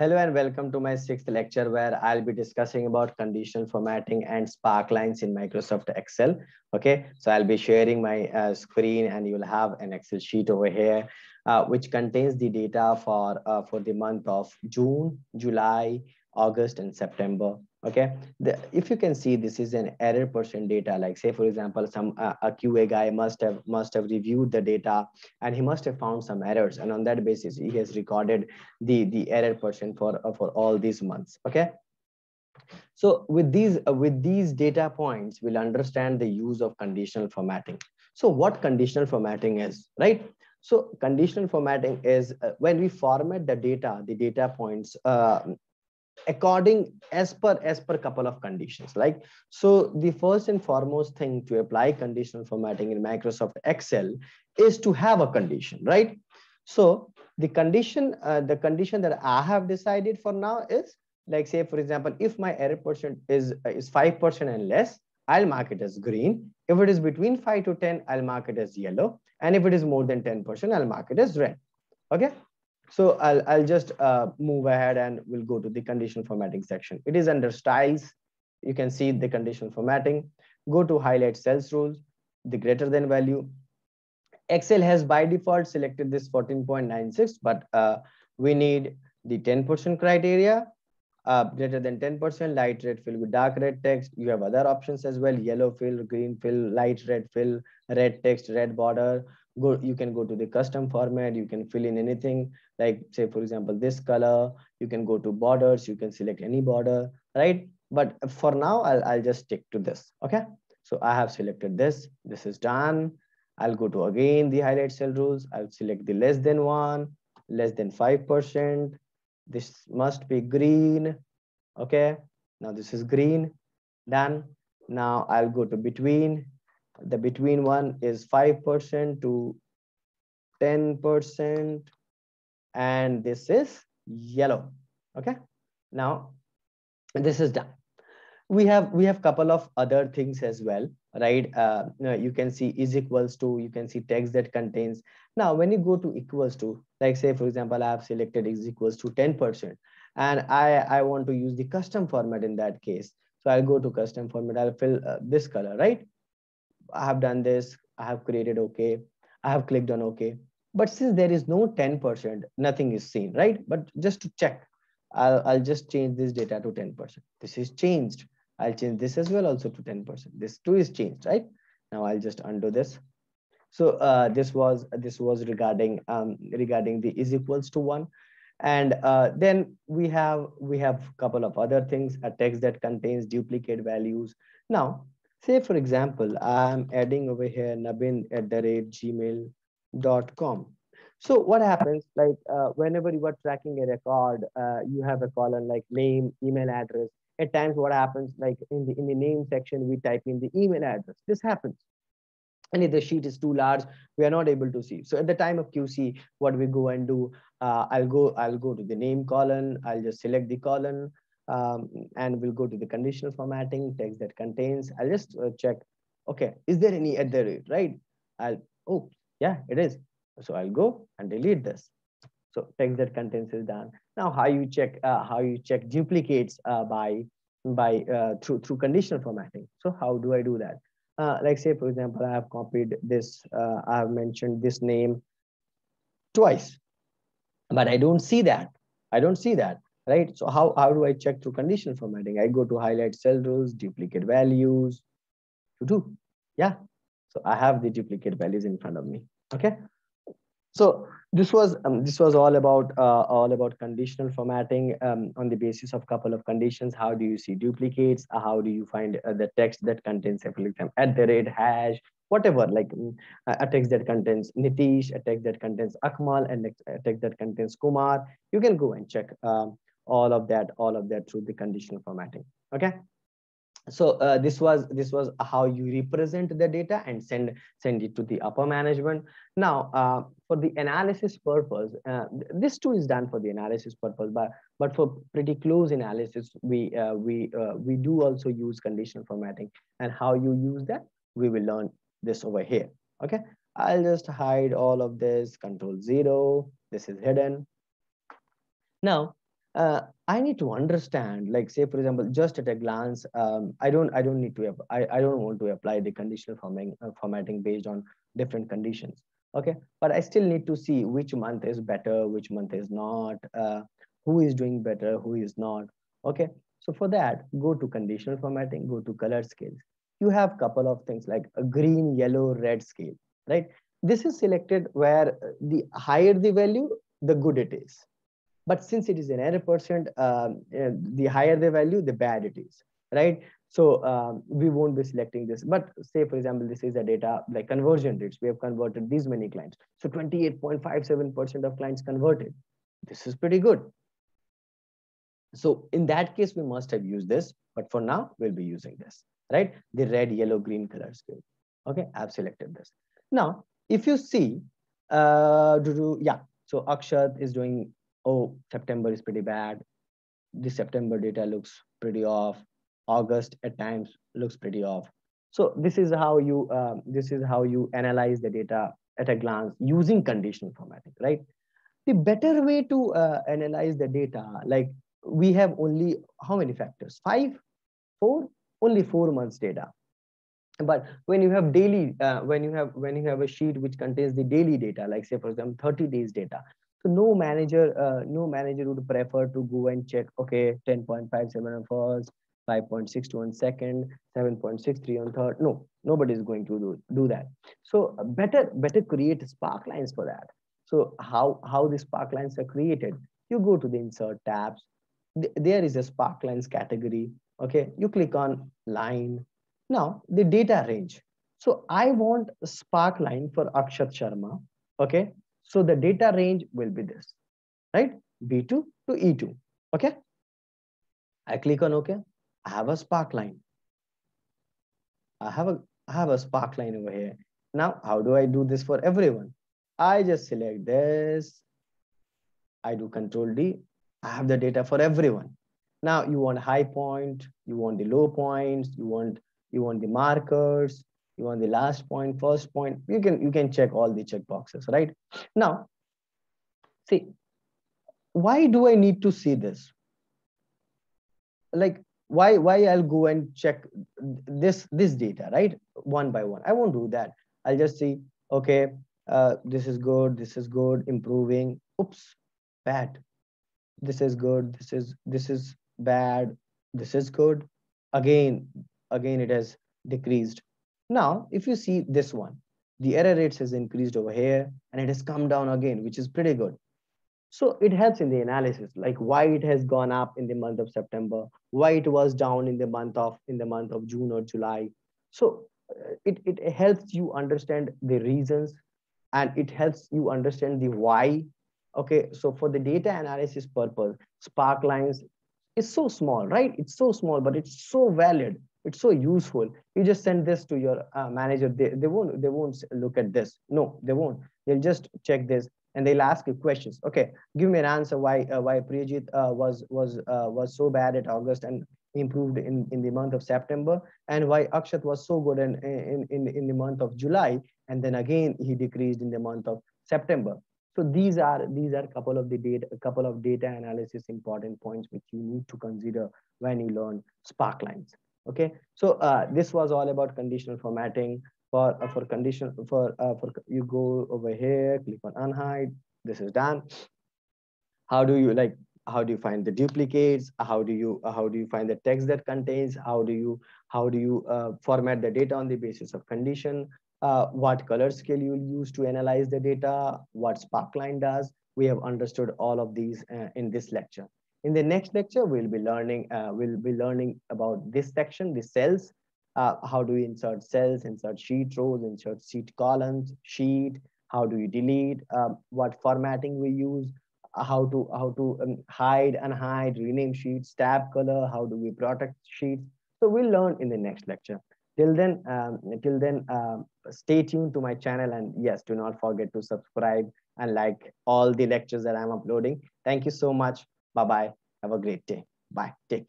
Hello and welcome to my sixth lecture where I'll be discussing about conditional formatting and sparklines in Microsoft Excel. Okay, so I'll be sharing my uh, screen and you'll have an Excel sheet over here, uh, which contains the data for, uh, for the month of June, July, August, and September okay? The, if you can see this is an error percent data like say for example some uh, a qa guy must have must have reviewed the data and he must have found some errors. And on that basis he has recorded the the error percent for uh, for all these months okay? So with these uh, with these data points we'll understand the use of conditional formatting. So what conditional formatting is right? So conditional formatting is uh, when we format the data the data points uh, according as per as per couple of conditions like so the first and foremost thing to apply conditional formatting in microsoft excel is to have a condition right? So the condition uh, the condition that i have decided for now is like say for example if my error percent is is 5% and less i'll mark it as green. If it is between 5 to 10 i'll mark it as yellow. And if it is more than 10% i'll mark it as red. Okay so I'll, I'll just uh, move ahead and we'll go to the condition formatting section. It is under styles. You can see the condition formatting. Go to highlight cells rules, the greater than value. Excel has by default selected this 14.96, but uh, we need the 10% criteria, uh, greater than 10%, light red fill with dark red text. You have other options as well, yellow fill, green fill, light red fill, red text, red border, go you can go to the custom format you can fill in anything. Like say for example this color you can go to borders you can select any border right? But for now i'll, I'll just stick to this okay? So i have selected this this is done. I'll go to again the highlight cell rules. I'll select the less than one less than five percent. This must be green okay? Now this is green done. Now i'll go to between the between one is 5% to 10% and this is yellow. Okay? Now this is done. We have we have couple of other things as well right? Uh, you can see is equals to you can see text that contains. Now when you go to equals to like say for example i have selected is equals to 10 percent and i i want to use the custom format in that case. So i'll go to custom format i'll fill uh, this color right I have done this, I have created OK, I have clicked on OK. But since there is no 10%, nothing is seen, right? But just to check, I'll, I'll just change this data to 10%. This is changed. I'll change this as well also to 10%. This too is changed, right? Now I'll just undo this. So uh, this was this was regarding um, regarding the is equals to one, and uh, then we have we have a couple of other things: a text that contains duplicate values. Now Say, for example, I'm adding over here nabin at the rate gmail.com. So what happens, like uh, whenever you are tracking a record, uh, you have a column like name, email address. At times what happens, like in the, in the name section, we type in the email address. This happens. And if the sheet is too large, we are not able to see. So at the time of QC, what we go and do, uh, I'll go, I'll go to the name column. I'll just select the column um, and we'll go to the conditional formatting text that contains i'll just uh, check okay is there any rate right? I'll oh yeah it is. So i'll go and delete this. So text that contains is done. Now how you check uh, how you check duplicates uh, by by uh, through through conditional formatting. So how do i do that? Uh, like say for example i have copied this uh, i have mentioned this name twice but i don't see that. I don't see that right? So how, how do I check through conditional formatting? I go to highlight cell rules, duplicate values, to do, yeah. So I have the duplicate values in front of me, okay? So this was um, this was all about uh, all about conditional formatting um, on the basis of couple of conditions. How do you see duplicates? How do you find uh, the text that contains them at the rate hash, whatever like um, a text that contains Nitish, a text that contains Akmal, and a text that contains Kumar. You can go and check um, all of that all of that through the conditional formatting. Okay? So uh, this was this was how you represent the data and send send it to the upper management. Now uh, for the analysis purpose uh, this too is done for the analysis purpose but but for pretty close analysis we uh, we uh, we do also use conditional formatting. And how you use that we will learn this over here. Okay? I'll just hide all of this control zero this is hidden. Now uh, I need to understand, like say, for example, just at a glance, um, I don't, I don't need to, I, I don't want to apply the conditional formatting, uh, formatting based on different conditions. Okay, but I still need to see which month is better, which month is not, uh, who is doing better, who is not. Okay, so for that, go to conditional formatting, go to color scales. You have couple of things like a green, yellow, red scale, right? This is selected where the higher the value, the good it is but since it is an error percent, um, uh, the higher the value, the bad it is, right? So um, we won't be selecting this. But say, for example, this is a data like conversion rates. We have converted these many clients. So 28.57% of clients converted. This is pretty good. So in that case, we must have used this. But for now, we'll be using this, right? The red, yellow, green color scale. Okay, I've selected this. Now, if you see, uh, yeah, so Akshat is doing oh, September is pretty bad. The September data looks pretty off. August at times looks pretty off. So this is how you um, this is how you analyze the data at a glance using conditional formatting, right? The better way to uh, analyze the data, like we have only how many factors? Five, four, only four months data. But when you have daily, uh, when you have when you have a sheet which contains the daily data, like say for example 30 days data, so no manager, uh, no manager would prefer to go and check, okay, 10.57 on first, 5.62 on second, 7.63 on third. No, nobody is going to do, do that. So better, better create spark lines for that. So how, how the spark lines are created? You go to the insert tabs. There is a spark lines category. Okay, you click on line. Now the data range. So I want a spark line for Akshat Sharma. Okay, so the data range will be this, right? B2 to E2, okay? I click on OK. I have a spark line. I have a, I have a spark line over here. Now, how do I do this for everyone? I just select this. I do control D. I have the data for everyone. Now you want high point, you want the low points, you want you want the markers, you want the last point first point you can you can check all the check boxes right? Now see why do i need to see this? Like why why i'll go and check this this data right? One by one. I won't do that. I'll just see okay uh, this is good this is good improving. Oops bad. This is good this is this is bad this is good. Again again it has decreased now, if you see this one, the error rates has increased over here and it has come down again, which is pretty good. So it helps in the analysis, like why it has gone up in the month of September, why it was down in the month of in the month of June or July. So uh, it, it helps you understand the reasons and it helps you understand the why. Okay, so for the data analysis purpose, Spark Lines is so small, right? It's so small, but it's so valid it's so useful. You just send this to your uh, manager. They, they won't they won't look at this. No they won't. They'll just check this and they'll ask you questions. Okay give me an answer why uh, why Priyajit uh, was was uh, was so bad at august and improved in in the month of september and why akshat was so good in in in, in the month of july and then again he decreased in the month of september. So these are these are a couple of the data a couple of data analysis important points which you need to consider when you learn spark lines okay? So uh, this was all about conditional formatting for uh, for condition for uh, for you go over here click on unhide this is done. How do you like how do you find the duplicates? How do you how do you find the text that contains? How do you how do you uh, format the data on the basis of condition? Uh, what color scale you will use to analyze the data? What sparkline does? We have understood all of these uh, in this lecture in the next lecture, we'll be learning, uh, we'll be learning about this section, the cells, uh, how do we insert cells, insert sheet rows, insert sheet columns, sheet, how do you delete, um, what formatting we use, uh, how to how to um, hide and hide, rename sheets, tab color, how do we protect sheets. So we'll learn in the next lecture. Till then, um, till then, um, stay tuned to my channel and yes, do not forget to subscribe and like all the lectures that I'm uploading. Thank you so much. Bye bye. Have a great day. Bye. Take